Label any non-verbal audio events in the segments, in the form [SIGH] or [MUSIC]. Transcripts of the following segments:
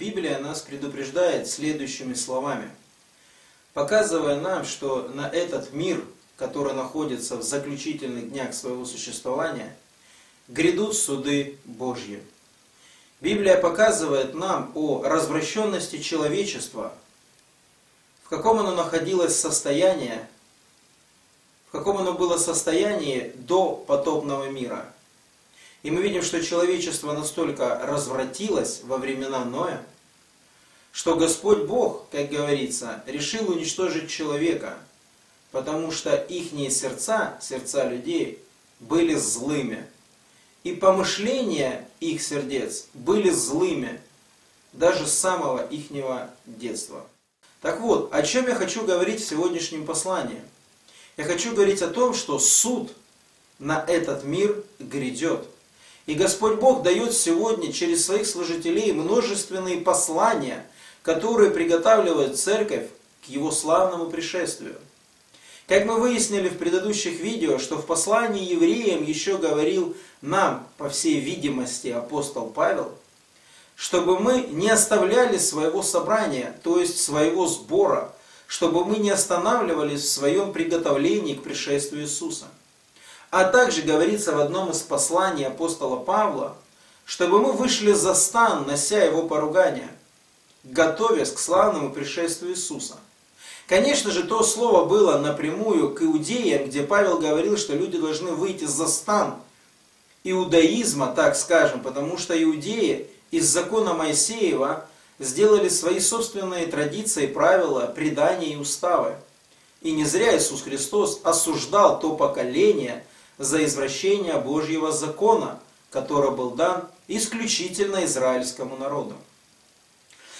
Библия нас предупреждает следующими словами, показывая нам, что на этот мир, который находится в заключительных днях своего существования, грядут суды Божьи. Библия показывает нам о развращенности человечества, в каком оно находилось состоянии, в каком оно было состоянии до потопного мира – и мы видим, что человечество настолько развратилось во времена Ноя, что Господь Бог, как говорится, решил уничтожить человека, потому что ихние сердца, сердца людей, были злыми. И помышления их сердец были злыми, даже с самого ихнего детства. Так вот, о чем я хочу говорить в сегодняшнем послании? Я хочу говорить о том, что суд на этот мир грядет. И Господь Бог дает сегодня через своих служителей множественные послания, которые приготавливают церковь к Его славному пришествию. Как мы выяснили в предыдущих видео, что в послании евреям еще говорил нам, по всей видимости, апостол Павел, чтобы мы не оставляли своего собрания, то есть своего сбора, чтобы мы не останавливались в своем приготовлении к пришествию Иисуса. А также говорится в одном из посланий апостола Павла, чтобы мы вышли за стан, нося его поругания, готовясь к славному пришествию Иисуса. Конечно же, то слово было напрямую к иудеям, где Павел говорил, что люди должны выйти за стан иудаизма, так скажем, потому что иудеи из закона Моисеева сделали свои собственные традиции, правила, предания и уставы. И не зря Иисус Христос осуждал то поколение, за извращение Божьего закона, который был дан исключительно израильскому народу.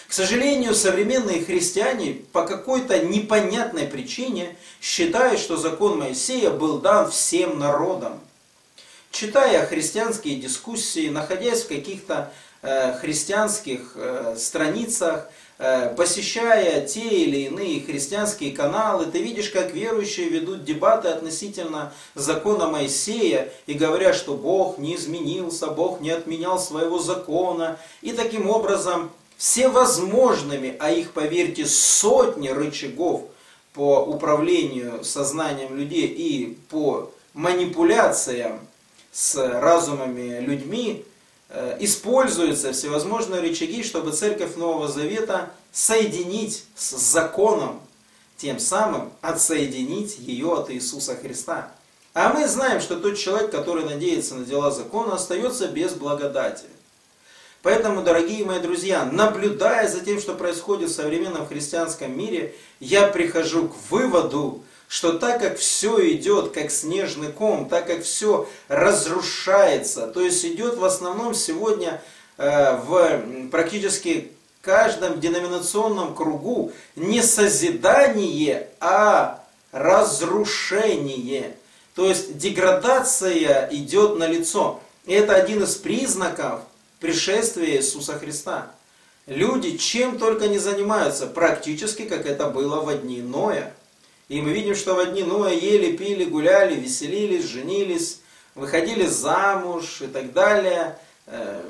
К сожалению, современные христиане по какой-то непонятной причине считают, что закон Моисея был дан всем народам. Читая христианские дискуссии, находясь в каких-то э, христианских э, страницах, посещая те или иные христианские каналы, ты видишь, как верующие ведут дебаты относительно закона Моисея и говорят, что Бог не изменился, Бог не отменял своего закона. И таким образом всевозможными, а их, поверьте, сотни рычагов по управлению сознанием людей и по манипуляциям с разумами людьми, Э, используются всевозможные рычаги, чтобы церковь Нового Завета соединить с законом, тем самым отсоединить ее от Иисуса Христа. А мы знаем, что тот человек, который надеется на дела закона, остается без благодати. Поэтому, дорогие мои друзья, наблюдая за тем, что происходит в современном христианском мире, я прихожу к выводу, что так как все идет как снежный ком, так как все разрушается, то есть идет в основном сегодня э, в практически каждом деноминационном кругу не созидание, а разрушение. То есть деградация идет на лицо. И это один из признаков пришествия Иисуса Христа. Люди чем только не занимаются, практически как это было в дни Ноя. И мы видим, что в одни Ноя ели, пили, гуляли, веселились, женились, выходили замуж и так далее, э,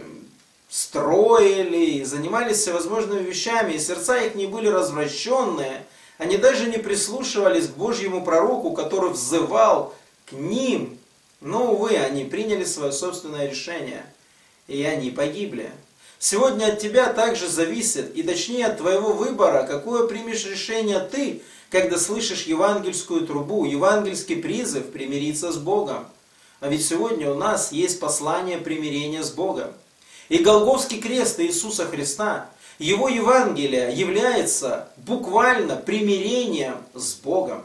строили, занимались всевозможными вещами, и сердца их не были развращенные, они даже не прислушивались к Божьему пророку, который взывал к ним, но, увы, они приняли свое собственное решение, и они погибли. Сегодня от тебя также зависит, и точнее от твоего выбора, какое примешь решение ты, когда слышишь евангельскую трубу, евангельский призыв примириться с Богом. А ведь сегодня у нас есть послание примирения с Богом. И Голговский крест Иисуса Христа, Его Евангелие является буквально примирением с Богом.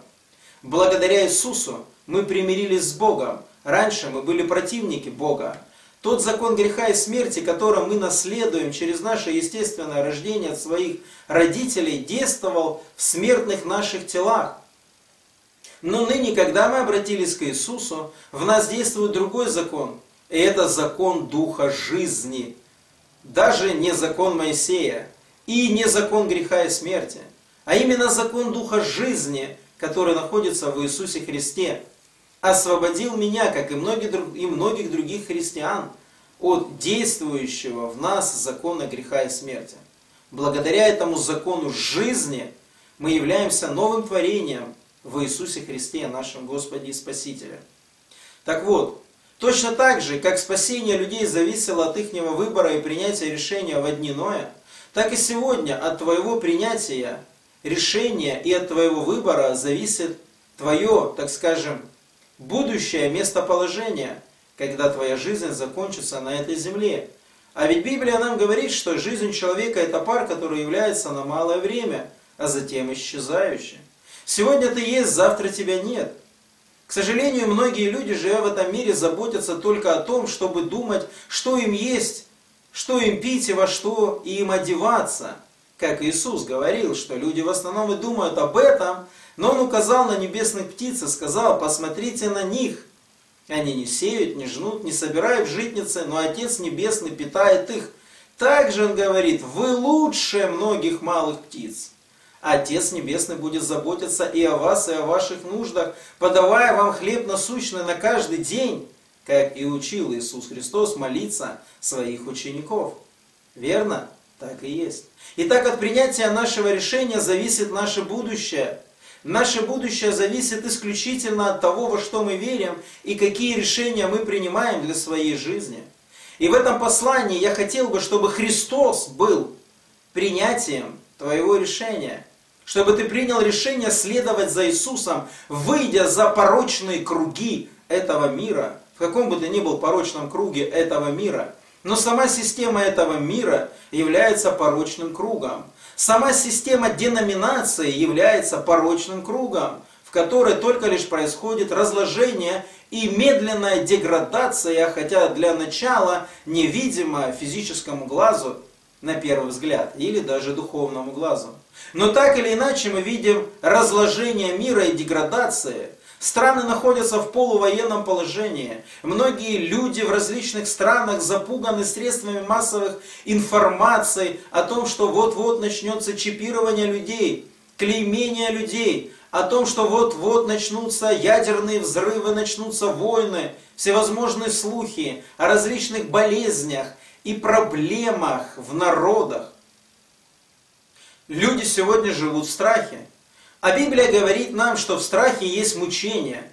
Благодаря Иисусу мы примирились с Богом. Раньше мы были противники Бога. Тот закон греха и смерти, который мы наследуем через наше естественное рождение от своих родителей, действовал в смертных наших телах. Но ныне, когда мы обратились к Иисусу, в нас действует другой закон. И это закон Духа жизни. Даже не закон Моисея. И не закон греха и смерти. А именно закон Духа жизни, который находится в Иисусе Христе освободил меня, как и многих, и многих других христиан, от действующего в нас закона греха и смерти. благодаря этому закону жизни, мы являемся новым творением в Иисусе Христе, нашем Господе и Спасителе. Так вот, точно так же, как спасение людей зависело от их выбора и принятия решения в одни Ноя, так и сегодня от твоего принятия решения и от твоего выбора зависит твое, так скажем, будущее местоположение, когда твоя жизнь закончится на этой земле. А ведь Библия нам говорит, что жизнь человека это пар, который является на малое время, а затем исчезающий. Сегодня ты есть, завтра тебя нет. К сожалению, многие люди, живя в этом мире, заботятся только о том, чтобы думать, что им есть, что им пить и во что им одеваться. Как Иисус говорил, что люди в основном и думают об этом, но Он указал на небесных птиц и сказал, посмотрите на них. Они не сеют, не жнут, не собирают житницы, но Отец Небесный питает их. Также Он говорит, вы лучше многих малых птиц. Отец Небесный будет заботиться и о вас, и о ваших нуждах, подавая вам хлеб насущный на каждый день, как и учил Иисус Христос молиться своих учеников. Верно? Так и есть. Итак, от принятия нашего решения зависит наше будущее. Наше будущее зависит исключительно от того, во что мы верим и какие решения мы принимаем для своей жизни. И в этом послании я хотел бы, чтобы Христос был принятием твоего решения – чтобы ты принял решение следовать за Иисусом, выйдя за порочные круги этого мира, в каком бы ты ни был порочном круге этого мира. Но сама система этого мира является порочным кругом. Сама система деноминации является порочным кругом, в которой только лишь происходит разложение и медленная деградация, хотя для начала невидимо физическому глазу на первый взгляд, или даже духовному глазу. Но так или иначе мы видим разложение мира и деградация. Страны находятся в полувоенном положении. Многие люди в различных странах запуганы средствами массовых информаций о том, что вот-вот начнется чипирование людей, клеймение людей, о том, что вот-вот начнутся ядерные взрывы, начнутся войны, всевозможные слухи о различных болезнях и проблемах в народах. Люди сегодня живут в страхе. А Библия говорит нам, что в страхе есть мучение.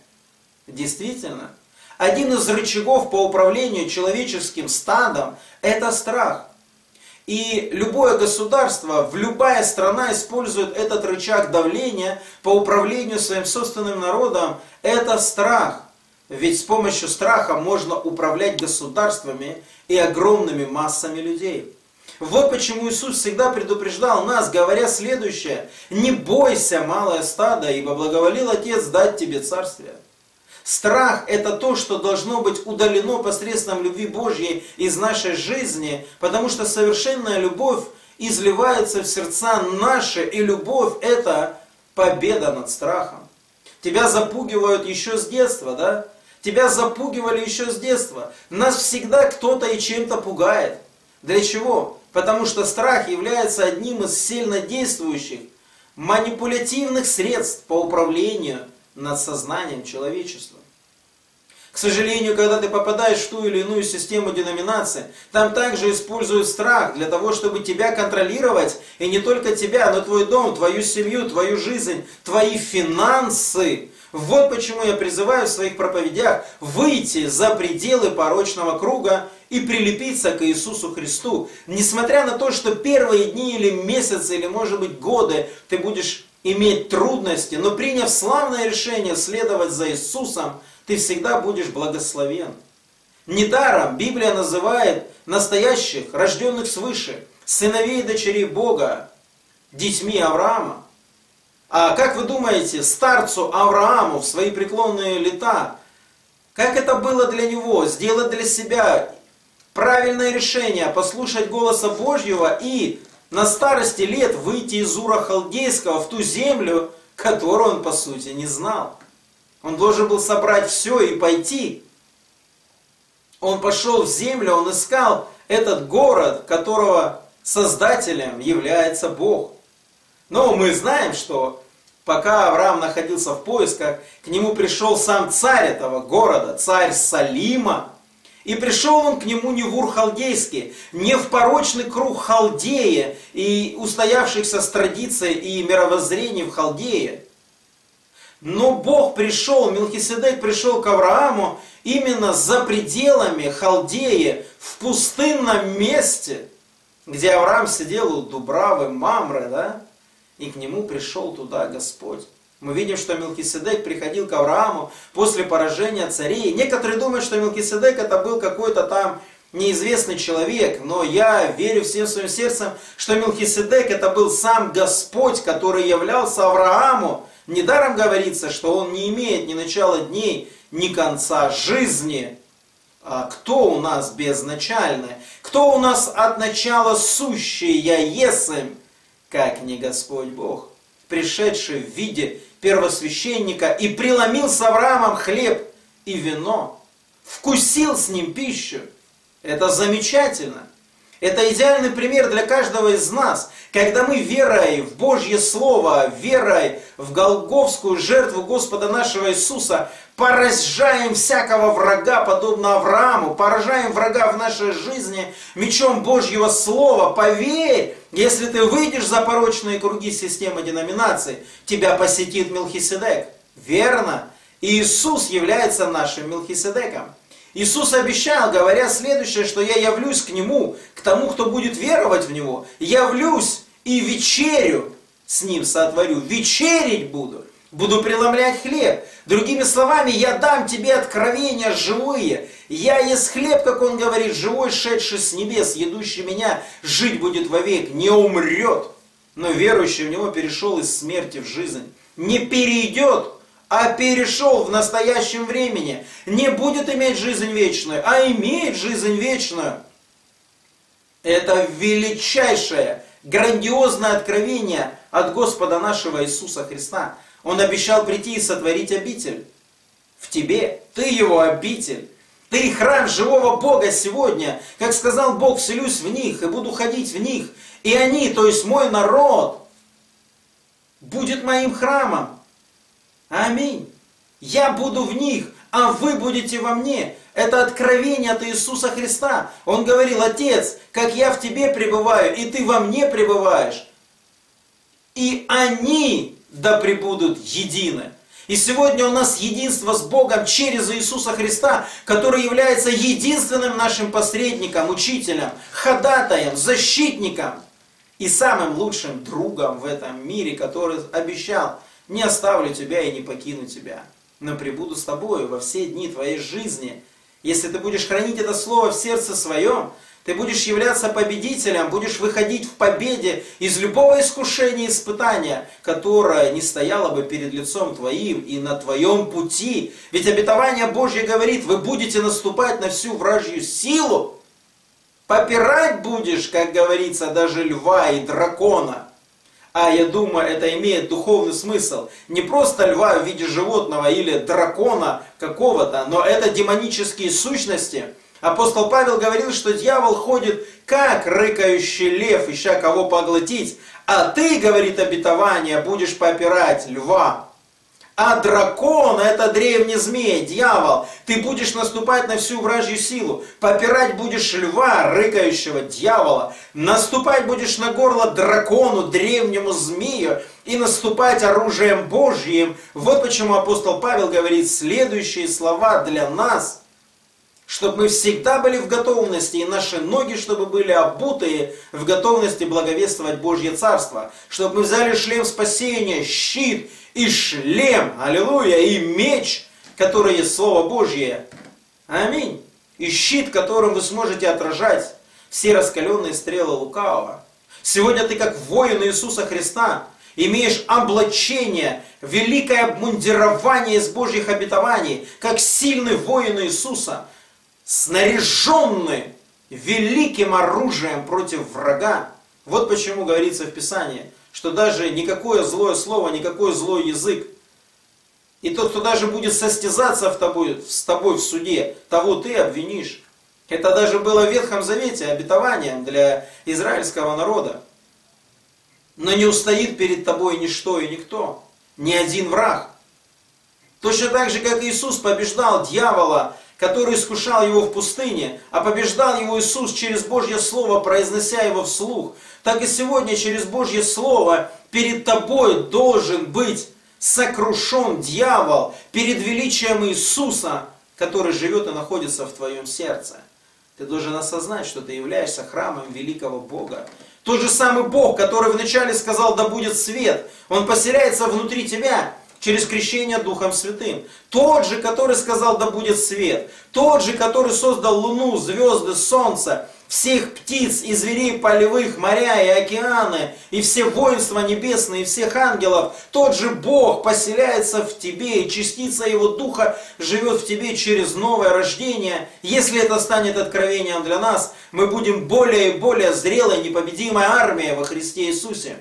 Действительно. Один из рычагов по управлению человеческим стадом – это страх. И любое государство, в любая страна использует этот рычаг давления по управлению своим собственным народом – это страх. Ведь с помощью страха можно управлять государствами и огромными массами людей. Вот почему Иисус всегда предупреждал нас, говоря следующее. «Не бойся, малое стадо, ибо благоволил Отец дать тебе царствие». Страх – это то, что должно быть удалено посредством любви Божьей из нашей жизни, потому что совершенная любовь изливается в сердца наши, и любовь – это победа над страхом. Тебя запугивают еще с детства, да? Тебя запугивали еще с детства. Нас всегда кто-то и чем-то пугает. Для чего? Потому что страх является одним из сильно действующих манипулятивных средств по управлению над сознанием человечества. К сожалению, когда ты попадаешь в ту или иную систему деноминации, там также используют страх для того, чтобы тебя контролировать, и не только тебя, но твой дом, твою семью, твою жизнь, твои финансы. Вот почему я призываю в своих проповедях выйти за пределы порочного круга и прилепиться к Иисусу Христу. Несмотря на то, что первые дни или месяцы, или может быть годы ты будешь иметь трудности, но приняв славное решение следовать за Иисусом, ты всегда будешь благословен. Недаром Библия называет настоящих, рожденных свыше, сыновей и дочерей Бога, детьми Авраама. А как вы думаете, старцу Аврааму в свои преклонные лета, как это было для него, сделать для себя правильное решение, послушать голоса Божьего и на старости лет выйти из Ура Халдейского в ту землю, которую он по сути не знал. Он должен был собрать все и пойти. Он пошел в землю, он искал этот город, которого создателем является Бог. Но мы знаем, что Пока Авраам находился в поисках, к нему пришел сам царь этого города, царь Салима. И пришел он к нему не в Ур-Халдейский, не в порочный круг Халдея и устоявшихся с традицией и мировоззрением в Халдее. Но Бог пришел, Мелхиседек пришел к Аврааму именно за пределами Халдеи, в пустынном месте, где Авраам сидел у Дубравы, Мамры, да? И к нему пришел туда Господь. Мы видим, что Мелкиседек приходил к Аврааму после поражения царей. Некоторые думают, что Мелкиседек это был какой-то там неизвестный человек, но я верю всем своим сердцем, что Мелхиседек это был сам Господь, который являлся Аврааму. Недаром говорится, что он не имеет ни начала дней, ни конца жизни. А кто у нас безначальный? Кто у нас от начала сущий, я есем, как не Господь Бог, пришедший в виде первосвященника и преломил с Авраамом хлеб и вино, вкусил с ним пищу. Это замечательно. Это идеальный пример для каждого из нас. Когда мы верой в Божье Слово, верой в Голговскую жертву Господа нашего Иисуса, поражаем всякого врага, подобно Аврааму, поражаем врага в нашей жизни мечом Божьего Слова. Поверь, если ты выйдешь за порочные круги системы деноминаций, тебя посетит Мелхиседек. Верно? Иисус является нашим Мелхиседеком. Иисус обещал, говоря следующее, что я явлюсь к Нему, к тому, кто будет веровать в Него. Явлюсь и вечерю с Ним сотворю. Вечерить буду. Буду преломлять хлеб. Другими словами, я дам тебе откровения живые. Я есть хлеб, как он говорит, живой, шедший с небес, едущий меня, жить будет вовек, не умрет. Но верующий в него перешел из смерти в жизнь. Не перейдет, а перешел в настоящем времени, не будет иметь жизнь вечную, а имеет жизнь вечную. Это величайшее, грандиозное откровение от Господа нашего Иисуса Христа. Он обещал прийти и сотворить обитель. В тебе, ты его обитель. Ты храм живого Бога сегодня. Как сказал Бог, вселюсь в них и буду ходить в них. И они, то есть мой народ, будет моим храмом. Аминь. Я буду в них, а вы будете во мне. Это откровение от Иисуса Христа. Он говорил, Отец, как я в тебе пребываю, и ты во мне пребываешь. И они да пребудут едины. И сегодня у нас единство с Богом через Иисуса Христа, который является единственным нашим посредником, учителем, ходатаем, защитником и самым лучшим другом в этом мире, который обещал – не оставлю тебя и не покину тебя, но прибуду с тобою во все дни твоей жизни. Если ты будешь хранить это слово в сердце своем, ты будешь являться победителем, будешь выходить в победе из любого искушения и испытания, которое не стояло бы перед лицом твоим и на твоем пути. Ведь обетование Божье говорит, вы будете наступать на всю вражью силу, попирать будешь, как говорится, даже льва и дракона – а я думаю, это имеет духовный смысл. Не просто льва в виде животного или дракона какого-то, но это демонические сущности. Апостол Павел говорил, что дьявол ходит как рыкающий лев, ища кого поглотить. А ты, говорит обетование, будешь попирать льва а дракон – это древний змей, дьявол. Ты будешь наступать на всю вражью силу. Попирать будешь льва, рыкающего дьявола. Наступать будешь на горло дракону, древнему змею. И наступать оружием Божьим. Вот почему апостол Павел говорит следующие слова для нас – чтобы мы всегда были в готовности, и наши ноги, чтобы были обутые в готовности благовествовать Божье Царство, чтобы мы взяли шлем спасения, щит и шлем, аллилуйя, и меч, который есть Слово Божье. Аминь. И щит, которым вы сможете отражать все раскаленные стрелы лукавого. Сегодня ты как воин Иисуса Христа имеешь облачение, великое обмундирование из Божьих обетований, как сильный воин Иисуса, снаряженный великим оружием против врага. Вот почему говорится в Писании – что даже никакое злое слово, никакой злой язык, и тот, кто даже будет состязаться в тобой, с тобой в суде, того ты обвинишь. Это даже было в Ветхом Завете обетованием для израильского народа. Но не устоит перед тобой ничто и никто, ни один враг. Точно так же, как Иисус побеждал дьявола, который искушал его в пустыне, а побеждал его Иисус через Божье Слово, произнося его вслух, так и сегодня через Божье Слово перед тобой должен быть сокрушен дьявол перед величием Иисуса, который живет и находится в твоем сердце. Ты должен осознать, что ты являешься храмом великого Бога. Тот же самый Бог, который вначале сказал, да будет свет, Он поселяется внутри тебя через крещение Духом Святым. Тот же, который сказал, да будет свет. Тот же, который создал луну, звезды, солнце, всех птиц и зверей полевых, моря и океаны, и все воинства небесные, и всех ангелов, тот же Бог поселяется в тебе, и частица Его Духа живет в тебе через новое рождение. Если это станет откровением для нас, мы будем более и более зрелой, непобедимой армией во Христе Иисусе.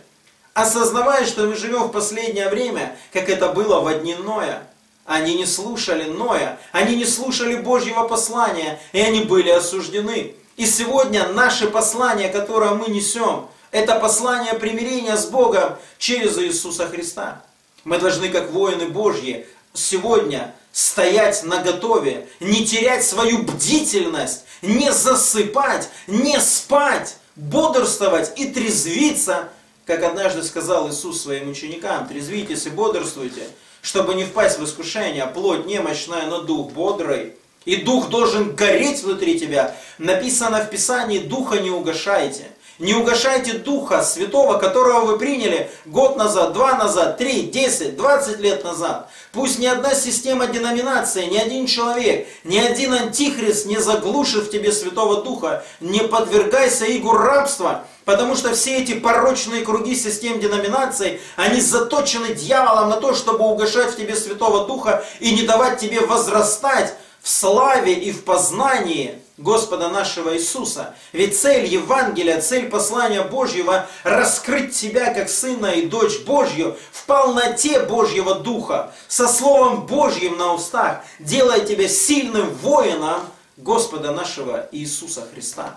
Осознавая, что мы живем в последнее время, как это было в дни Ноя, они не слушали Ноя, они не слушали Божьего послания, и они были осуждены. И сегодня наше послание, которое мы несем, это послание примирения с Богом через Иисуса Христа. Мы должны, как воины Божьи, сегодня стоять на готове, не терять свою бдительность, не засыпать, не спать, бодрствовать и трезвиться, как однажды сказал Иисус своим ученикам, трезвитесь и бодрствуйте, чтобы не впасть в искушение, плоть немощная, но дух бодрый. И дух должен гореть внутри тебя. Написано в Писании, духа не угошайте. Не угошайте Духа Святого, которого вы приняли год назад, два назад, три, десять, двадцать лет назад. Пусть ни одна система деноминации, ни один человек, ни один антихрист не заглушит в тебе Святого Духа. Не подвергайся игу рабства, потому что все эти порочные круги систем деноминаций, они заточены дьяволом на то, чтобы угошать в тебе Святого Духа и не давать тебе возрастать в славе и в познании Господа нашего Иисуса. Ведь цель Евангелия, цель послания Божьего – раскрыть тебя как сына и дочь Божью в полноте Божьего Духа, со Словом Божьим на устах, делая тебя сильным воином Господа нашего Иисуса Христа.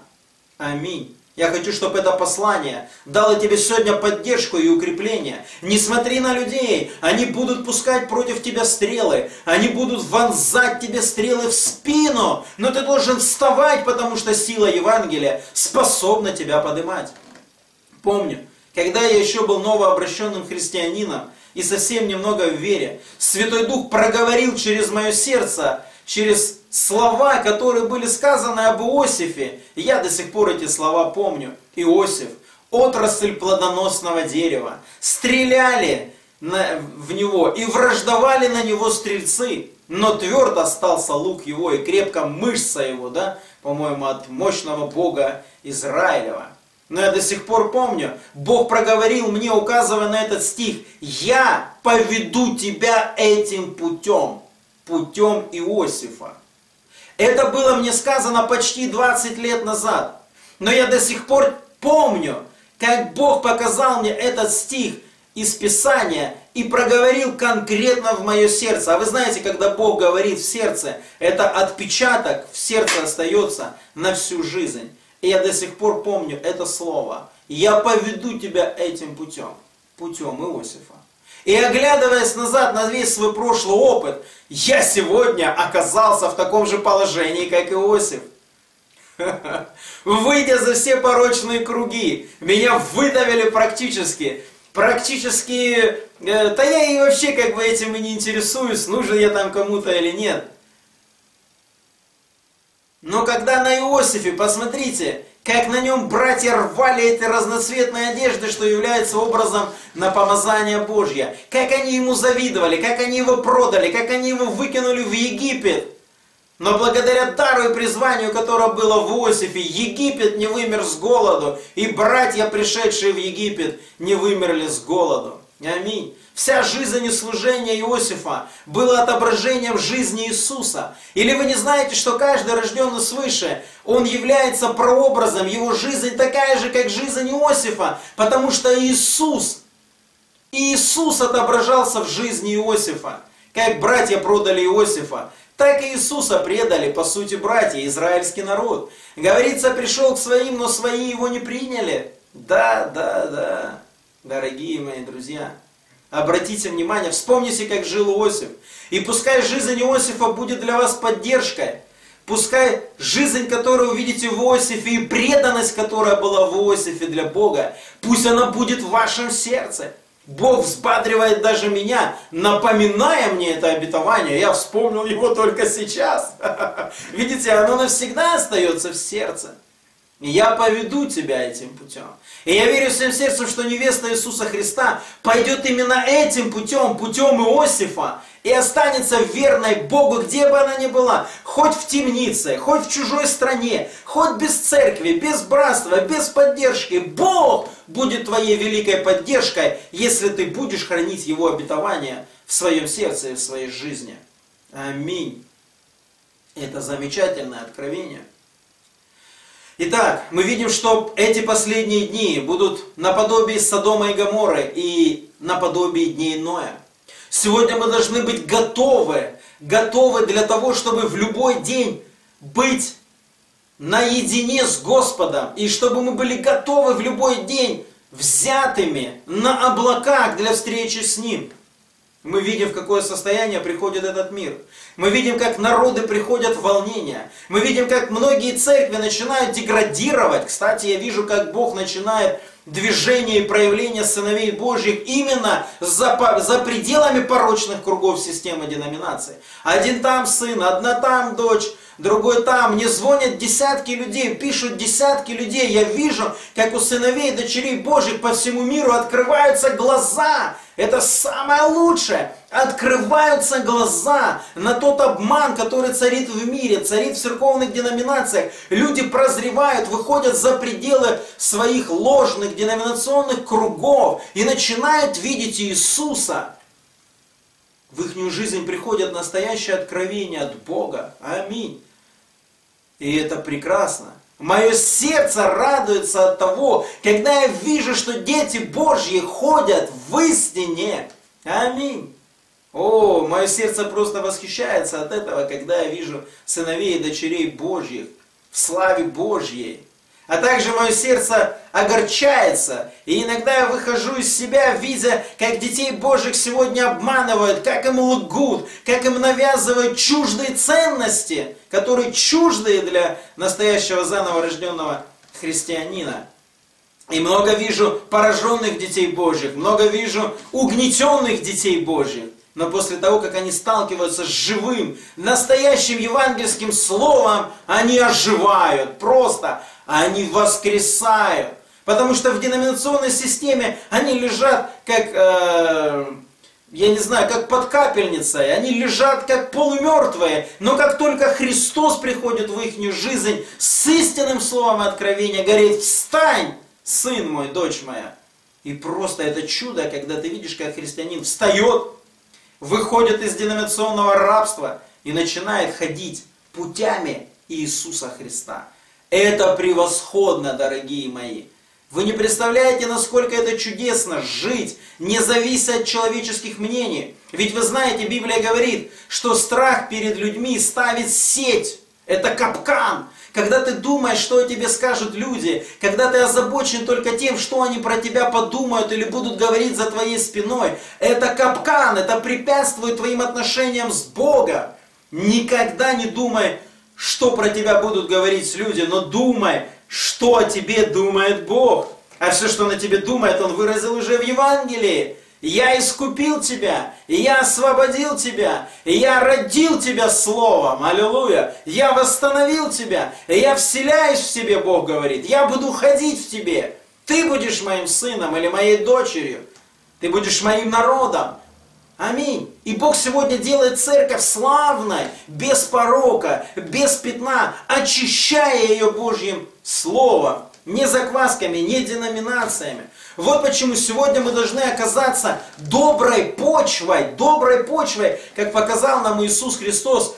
Аминь. Я хочу, чтобы это послание дало тебе сегодня поддержку и укрепление. Не смотри на людей, они будут пускать против тебя стрелы, они будут вонзать тебе стрелы в спину, но ты должен вставать, потому что сила Евангелия способна тебя поднимать. Помню, когда я еще был новообращенным христианином и совсем немного в вере, Святой Дух проговорил через мое сердце, через слова, которые были сказаны об Иосифе. я до сих пор эти слова помню. Иосиф, отрасль плодоносного дерева. Стреляли на, в него и враждовали на него стрельцы. Но тверд остался лук его и крепко мышца его, да, по-моему, от мощного Бога Израилева. Но я до сих пор помню, Бог проговорил мне, указывая на этот стих, «Я поведу тебя этим путем, путем Иосифа». Это было мне сказано почти 20 лет назад. Но я до сих пор помню, как Бог показал мне этот стих из Писания и проговорил конкретно в мое сердце. А вы знаете, когда Бог говорит в сердце, это отпечаток в сердце остается на всю жизнь. И я до сих пор помню это слово. Я поведу тебя этим путем, путем Иосифа. И оглядываясь назад на весь свой прошлый опыт, я сегодня оказался в таком же положении, как Иосиф. [LAUGHS] Выйдя за все порочные круги, меня выдавили практически. Практически, э, да я и вообще как бы этим и не интересуюсь, нужен я там кому-то или нет. Но когда на Иосифе, посмотрите, как на нем братья рвали эти разноцветные одежды, что является образом на помазание Божье. Как они ему завидовали, как они его продали, как они его выкинули в Египет. Но благодаря дару и призванию, которое было в Иосифе, Египет не вымер с голоду, и братья, пришедшие в Египет, не вымерли с голоду. Аминь. Вся жизнь и служение Иосифа было отображением жизни Иисуса. Или вы не знаете, что каждый рожденный свыше, он является прообразом, его жизнь такая же, как жизнь Иосифа, потому что Иисус, Иисус отображался в жизни Иосифа. Как братья продали Иосифа, так и Иисуса предали, по сути, братья, израильский народ. Говорится, пришел к своим, но свои его не приняли. Да, да, да, дорогие мои друзья. Обратите внимание, вспомните, как жил Иосиф. И пускай жизнь Иосифа будет для вас поддержкой. Пускай жизнь, которую вы видите в Иосифе, и преданность, которая была в Иосифе для Бога, пусть она будет в вашем сердце. Бог взбадривает даже меня, напоминая мне это обетование. Я вспомнил его только сейчас. [LAUGHS] Видите, оно навсегда остается в сердце. Я поведу тебя этим путем. И я верю всем сердцем, что невеста Иисуса Христа пойдет именно этим путем, путем Иосифа, и останется верной Богу, где бы она ни была, хоть в темнице, хоть в чужой стране, хоть без церкви, без братства, без поддержки. Бог будет твоей великой поддержкой, если ты будешь хранить Его обетование в своем сердце и в своей жизни. Аминь. Это замечательное откровение. Итак, мы видим, что эти последние дни будут наподобие Содома и Гаморы и наподобие дней Ноя. Сегодня мы должны быть готовы, готовы для того, чтобы в любой день быть наедине с Господом, и чтобы мы были готовы в любой день взятыми на облаках для встречи с Ним. Мы видим, в какое состояние приходит этот мир. Мы видим, как народы приходят в волнение. Мы видим, как многие церкви начинают деградировать. Кстати, я вижу, как Бог начинает движение и проявление сыновей Божьих именно за, за пределами порочных кругов системы деноминации. Один там сын, одна там дочь, другой там. Мне звонят десятки людей, пишут десятки людей. Я вижу, как у сыновей и дочерей Божьих по всему миру открываются глаза. Это самое лучшее. Открываются глаза на тот обман, который царит в мире, царит в церковных деноминациях. Люди прозревают, выходят за пределы своих ложных деноминационных кругов и начинают видеть Иисуса в их жизнь приходят настоящее откровение от Бога. Аминь. И это прекрасно. Мое сердце радуется от того, когда я вижу, что дети Божьи ходят в истине. Аминь. О, мое сердце просто восхищается от этого, когда я вижу сыновей и дочерей Божьих в славе Божьей. А также мое сердце огорчается. И иногда я выхожу из себя, видя, как детей Божьих сегодня обманывают, как им лгут, как им навязывают чуждые ценности, которые чуждые для настоящего заново рожденного христианина. И много вижу пораженных детей Божьих, много вижу угнетенных детей Божьих. Но после того, как они сталкиваются с живым, настоящим евангельским словом, они оживают просто они воскресают. Потому что в деноминационной системе они лежат как, э, я не знаю, как под капельницей, они лежат как полумертвые. Но как только Христос приходит в их жизнь с истинным словом откровения, говорит, встань, сын мой, дочь моя. И просто это чудо, когда ты видишь, как христианин встает, выходит из деноминационного рабства и начинает ходить путями Иисуса Христа. Это превосходно, дорогие мои. Вы не представляете, насколько это чудесно жить, не завися от человеческих мнений. Ведь вы знаете, Библия говорит, что страх перед людьми ставит сеть. Это капкан. Когда ты думаешь, что о тебе скажут люди, когда ты озабочен только тем, что они про тебя подумают или будут говорить за твоей спиной, это капкан, это препятствует твоим отношениям с Богом. Никогда не думай, что про тебя будут говорить люди, но думай, что о тебе думает Бог. А все, что на тебе думает, Он выразил уже в Евангелии. Я искупил тебя, я освободил тебя, я родил тебя словом, аллилуйя. Я восстановил тебя, я вселяюсь в тебе, Бог говорит. Я буду ходить в тебе. Ты будешь моим сыном или моей дочерью. Ты будешь моим народом. Аминь. И Бог сегодня делает церковь славной, без порока, без пятна, очищая ее Божьим Словом, не заквасками, не деноминациями. Вот почему сегодня мы должны оказаться доброй почвой, доброй почвой, как показал нам Иисус Христос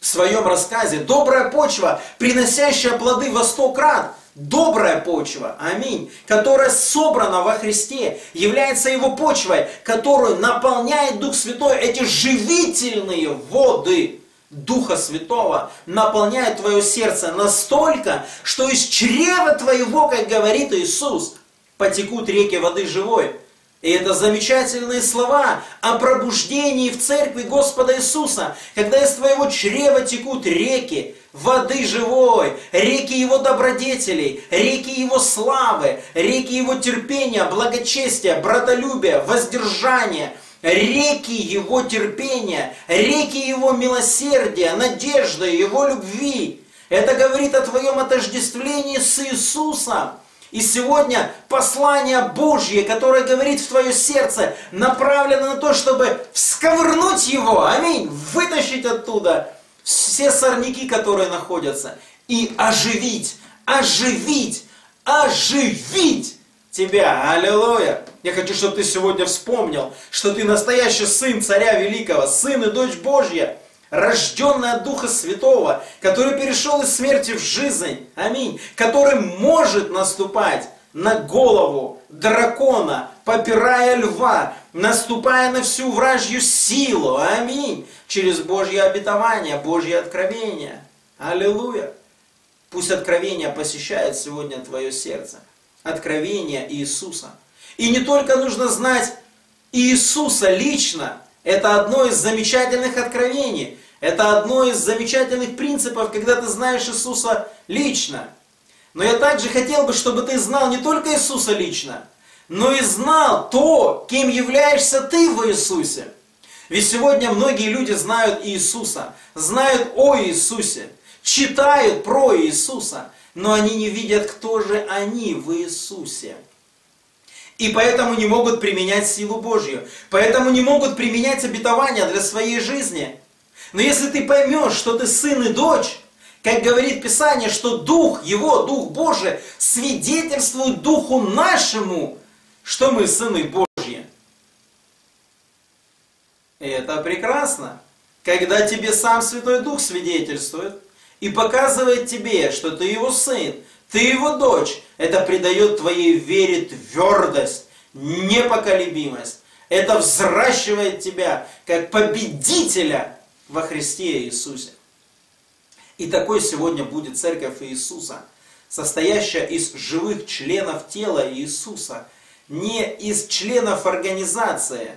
в своем рассказе. Добрая почва, приносящая плоды во сто крат добрая почва, аминь, которая собрана во Христе, является его почвой, которую наполняет Дух Святой, эти живительные воды Духа Святого наполняют твое сердце настолько, что из чрева твоего, как говорит Иисус, потекут реки воды живой. И это замечательные слова о пробуждении в церкви Господа Иисуса, когда из твоего чрева текут реки воды живой, реки Его добродетелей, реки Его славы, реки Его терпения, благочестия, братолюбия, воздержания, реки Его терпения, реки Его милосердия, надежды, Его любви. Это говорит о твоем отождествлении с Иисусом. И сегодня послание Божье, которое говорит в твое сердце, направлено на то, чтобы всковырнуть его, аминь, вытащить оттуда все сорняки, которые находятся, и оживить, оживить, оживить тебя. Аллилуйя! Я хочу, чтобы ты сегодня вспомнил, что ты настоящий сын царя великого, сын и дочь Божья – рожденный от Духа Святого, который перешел из смерти в жизнь, аминь, который может наступать на голову дракона, попирая льва, наступая на всю вражью силу, аминь, через Божье обетование, Божье откровение. Аллилуйя! Пусть откровение посещает сегодня твое сердце. Откровение Иисуса. И не только нужно знать Иисуса лично, это одно из замечательных откровений. Это одно из замечательных принципов, когда ты знаешь Иисуса лично. Но я также хотел бы, чтобы ты знал не только Иисуса лично, но и знал то, кем являешься ты в Иисусе. Ведь сегодня многие люди знают Иисуса, знают о Иисусе, читают про Иисуса, но они не видят, кто же они в Иисусе. И поэтому не могут применять силу Божью, поэтому не могут применять обетования для своей жизни – но если ты поймешь, что ты сын и дочь, как говорит Писание, что Дух Его, Дух Божий, свидетельствует Духу нашему, что мы сыны Божьи. Это прекрасно, когда тебе сам Святой Дух свидетельствует и показывает тебе, что ты его сын, ты его дочь. Это придает твоей вере твердость, непоколебимость. Это взращивает тебя как победителя во Христе Иисусе. И такой сегодня будет церковь Иисуса, состоящая из живых членов тела Иисуса, не из членов организации,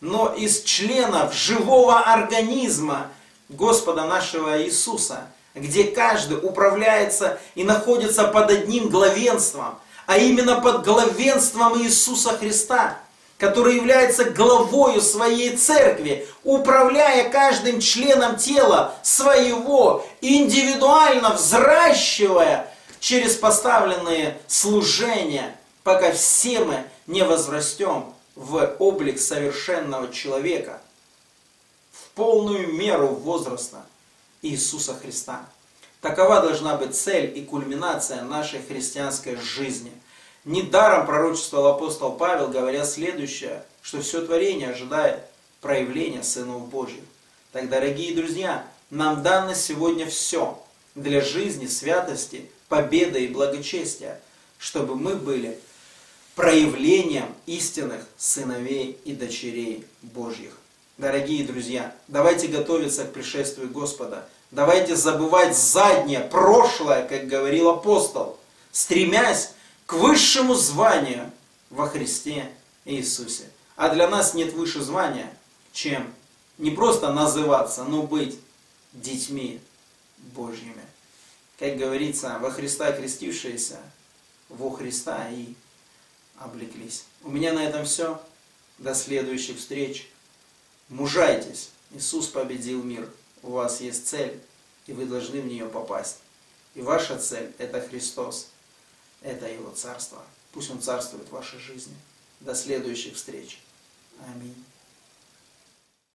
но из членов живого организма Господа нашего Иисуса, где каждый управляется и находится под одним главенством, а именно под главенством Иисуса Христа – который является главою своей церкви, управляя каждым членом тела своего, индивидуально взращивая через поставленные служения, пока все мы не возрастем в облик совершенного человека, в полную меру возраста Иисуса Христа. Такова должна быть цель и кульминация нашей христианской жизни – Недаром пророчествовал апостол Павел, говоря следующее, что все творение ожидает проявления сынов Божьих. Так, дорогие друзья, нам дано сегодня все для жизни, святости, победы и благочестия, чтобы мы были проявлением истинных сыновей и дочерей Божьих. Дорогие друзья, давайте готовиться к пришествию Господа. Давайте забывать заднее, прошлое, как говорил апостол, стремясь к высшему званию во Христе Иисусе. А для нас нет выше звания, чем не просто называться, но быть детьми Божьими. Как говорится, во Христа крестившиеся, во Христа и облеклись. У меня на этом все. До следующих встреч. Мужайтесь. Иисус победил мир. У вас есть цель, и вы должны в нее попасть. И ваша цель – это Христос. Это Его Царство. Пусть Он царствует в вашей жизни. До следующих встреч. Аминь.